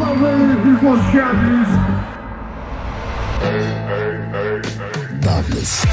Hanımlar. Darkness.